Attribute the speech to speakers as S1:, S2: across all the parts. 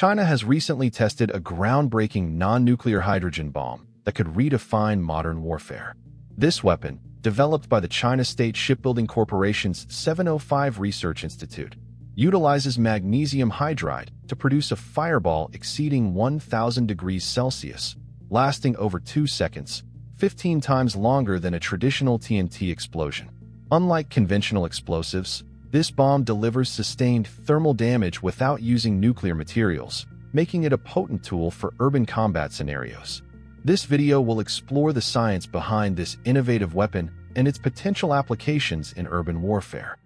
S1: China has recently tested a groundbreaking non-nuclear hydrogen bomb that could redefine modern warfare. This weapon, developed by the China State Shipbuilding Corporation's 705 Research Institute, utilizes magnesium hydride to produce a fireball exceeding 1,000 degrees Celsius, lasting over 2 seconds, 15 times longer than a traditional TNT explosion. Unlike conventional explosives, this bomb delivers sustained thermal damage without using nuclear materials, making it a potent tool for urban combat scenarios. This video will explore the science behind this innovative weapon and its potential applications in urban warfare.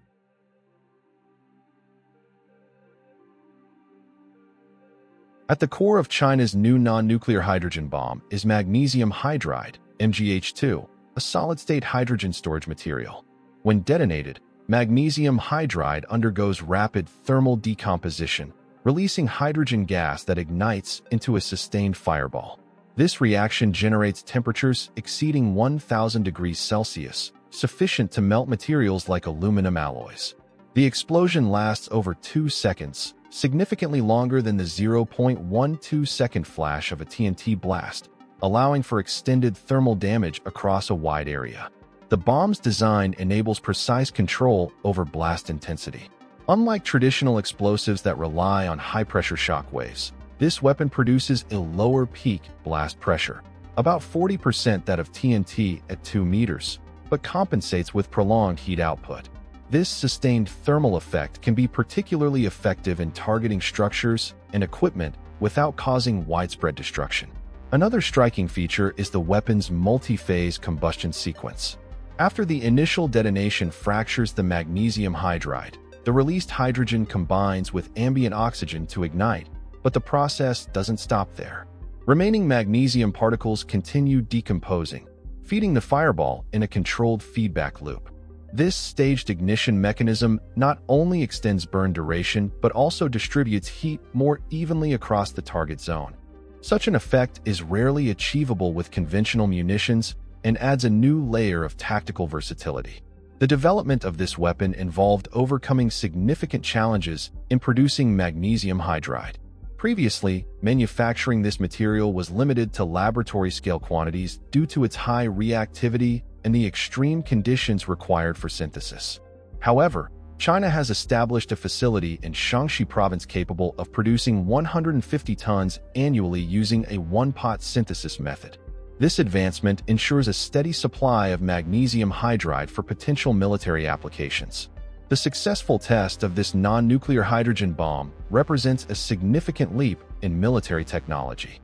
S1: At the core of China's new non-nuclear hydrogen bomb is magnesium hydride, MgH2, a solid-state hydrogen storage material. When detonated, magnesium hydride undergoes rapid thermal decomposition, releasing hydrogen gas that ignites into a sustained fireball. This reaction generates temperatures exceeding 1000 degrees Celsius, sufficient to melt materials like aluminum alloys. The explosion lasts over two seconds, significantly longer than the 0.12 second flash of a TNT blast, allowing for extended thermal damage across a wide area. The bomb's design enables precise control over blast intensity. Unlike traditional explosives that rely on high-pressure shock waves, this weapon produces a lower peak blast pressure, about 40% that of TNT at 2 meters, but compensates with prolonged heat output. This sustained thermal effect can be particularly effective in targeting structures and equipment without causing widespread destruction. Another striking feature is the weapon's multi-phase combustion sequence. After the initial detonation fractures the magnesium hydride, the released hydrogen combines with ambient oxygen to ignite, but the process doesn't stop there. Remaining magnesium particles continue decomposing, feeding the fireball in a controlled feedback loop. This staged ignition mechanism not only extends burn duration, but also distributes heat more evenly across the target zone. Such an effect is rarely achievable with conventional munitions and adds a new layer of tactical versatility. The development of this weapon involved overcoming significant challenges in producing magnesium hydride. Previously, manufacturing this material was limited to laboratory-scale quantities due to its high reactivity and the extreme conditions required for synthesis. However, China has established a facility in Shaanxi province capable of producing 150 tons annually using a one-pot synthesis method. This advancement ensures a steady supply of magnesium hydride for potential military applications. The successful test of this non-nuclear hydrogen bomb represents a significant leap in military technology.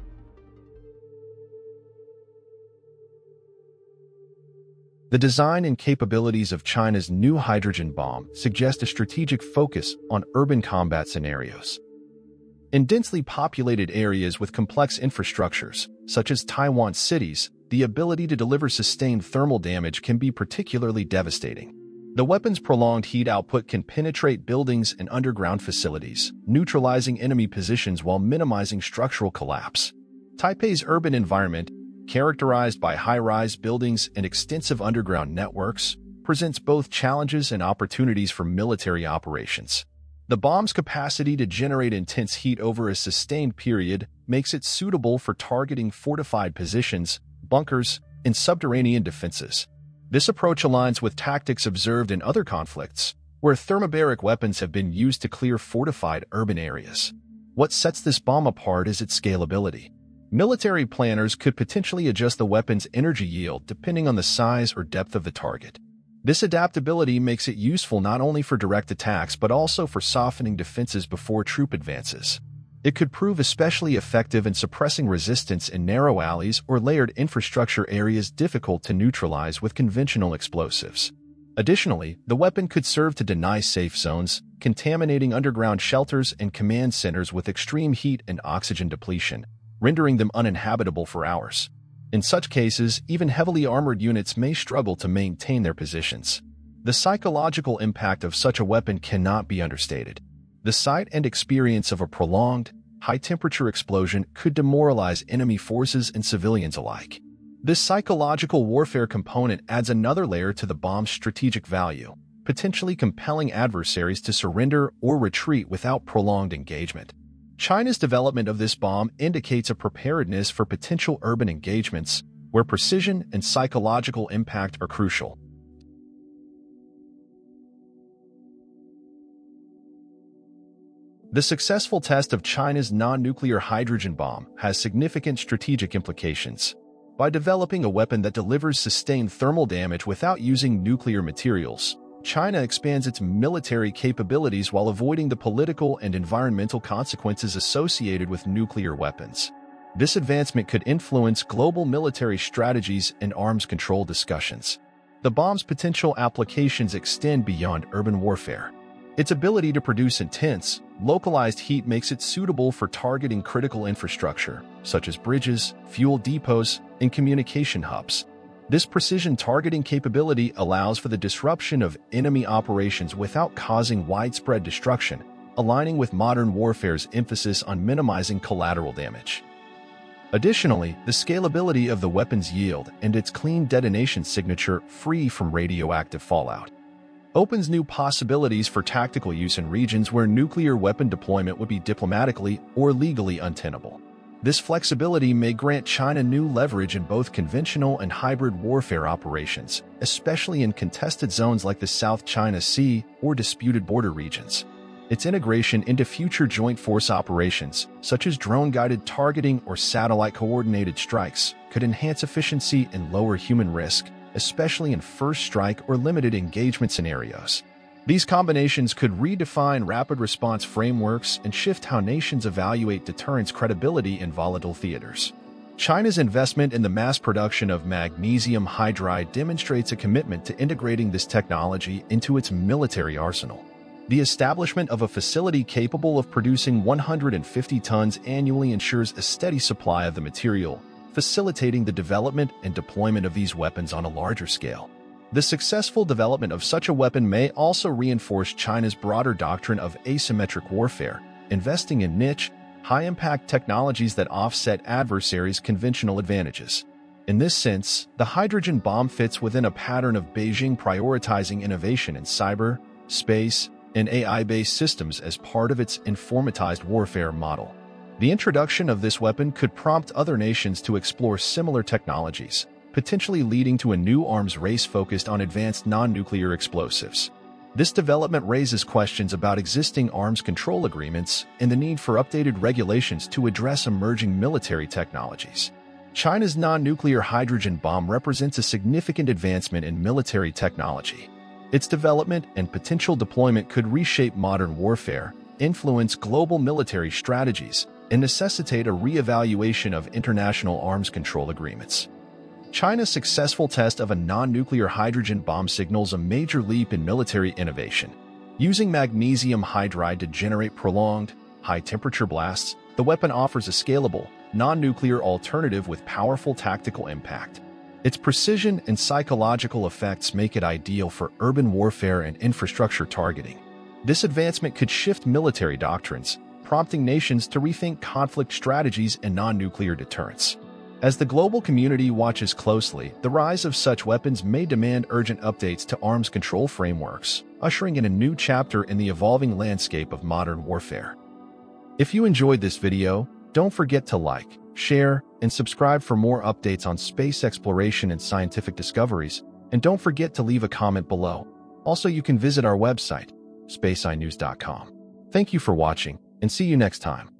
S1: The design and capabilities of China's new hydrogen bomb suggest a strategic focus on urban combat scenarios. In densely populated areas with complex infrastructures, such as Taiwan's cities, the ability to deliver sustained thermal damage can be particularly devastating. The weapon's prolonged heat output can penetrate buildings and underground facilities, neutralizing enemy positions while minimizing structural collapse. Taipei's urban environment characterized by high-rise buildings and extensive underground networks, presents both challenges and opportunities for military operations. The bomb's capacity to generate intense heat over a sustained period makes it suitable for targeting fortified positions, bunkers, and subterranean defenses. This approach aligns with tactics observed in other conflicts, where thermobaric weapons have been used to clear fortified urban areas. What sets this bomb apart is its scalability. Military planners could potentially adjust the weapon's energy yield depending on the size or depth of the target. This adaptability makes it useful not only for direct attacks but also for softening defenses before troop advances. It could prove especially effective in suppressing resistance in narrow alleys or layered infrastructure areas difficult to neutralize with conventional explosives. Additionally, the weapon could serve to deny safe zones, contaminating underground shelters and command centers with extreme heat and oxygen depletion, rendering them uninhabitable for hours. In such cases, even heavily armored units may struggle to maintain their positions. The psychological impact of such a weapon cannot be understated. The sight and experience of a prolonged, high-temperature explosion could demoralize enemy forces and civilians alike. This psychological warfare component adds another layer to the bomb's strategic value, potentially compelling adversaries to surrender or retreat without prolonged engagement. China's development of this bomb indicates a preparedness for potential urban engagements where precision and psychological impact are crucial. The successful test of China's non-nuclear hydrogen bomb has significant strategic implications. By developing a weapon that delivers sustained thermal damage without using nuclear materials, China expands its military capabilities while avoiding the political and environmental consequences associated with nuclear weapons. This advancement could influence global military strategies and arms control discussions. The bomb's potential applications extend beyond urban warfare. Its ability to produce intense, localized heat makes it suitable for targeting critical infrastructure, such as bridges, fuel depots, and communication hubs. This precision targeting capability allows for the disruption of enemy operations without causing widespread destruction, aligning with modern warfare's emphasis on minimizing collateral damage. Additionally, the scalability of the weapon's yield and its clean detonation signature free from radioactive fallout opens new possibilities for tactical use in regions where nuclear weapon deployment would be diplomatically or legally untenable. This flexibility may grant China new leverage in both conventional and hybrid warfare operations, especially in contested zones like the South China Sea or disputed border regions. Its integration into future joint force operations, such as drone-guided targeting or satellite-coordinated strikes, could enhance efficiency and lower human risk, especially in first strike or limited engagement scenarios. These combinations could redefine rapid response frameworks and shift how nations evaluate deterrence credibility in volatile theaters. China's investment in the mass production of magnesium hydride demonstrates a commitment to integrating this technology into its military arsenal. The establishment of a facility capable of producing 150 tons annually ensures a steady supply of the material, facilitating the development and deployment of these weapons on a larger scale. The successful development of such a weapon may also reinforce China's broader doctrine of asymmetric warfare, investing in niche, high-impact technologies that offset adversaries' conventional advantages. In this sense, the hydrogen bomb fits within a pattern of Beijing prioritizing innovation in cyber, space, and AI-based systems as part of its informatized warfare model. The introduction of this weapon could prompt other nations to explore similar technologies, potentially leading to a new arms race focused on advanced non-nuclear explosives. This development raises questions about existing arms control agreements and the need for updated regulations to address emerging military technologies. China's non-nuclear hydrogen bomb represents a significant advancement in military technology. Its development and potential deployment could reshape modern warfare, influence global military strategies, and necessitate a re-evaluation of international arms control agreements. China's successful test of a non-nuclear hydrogen bomb signals a major leap in military innovation. Using magnesium hydride to generate prolonged, high-temperature blasts, the weapon offers a scalable, non-nuclear alternative with powerful tactical impact. Its precision and psychological effects make it ideal for urban warfare and infrastructure targeting. This advancement could shift military doctrines, prompting nations to rethink conflict strategies and non-nuclear deterrence. As the global community watches closely, the rise of such weapons may demand urgent updates to arms control frameworks, ushering in a new chapter in the evolving landscape of modern warfare. If you enjoyed this video, don't forget to like, share, and subscribe for more updates on space exploration and scientific discoveries, and don't forget to leave a comment below. Also, you can visit our website, spaceeyenews.com. Thank you for watching, and see you next time.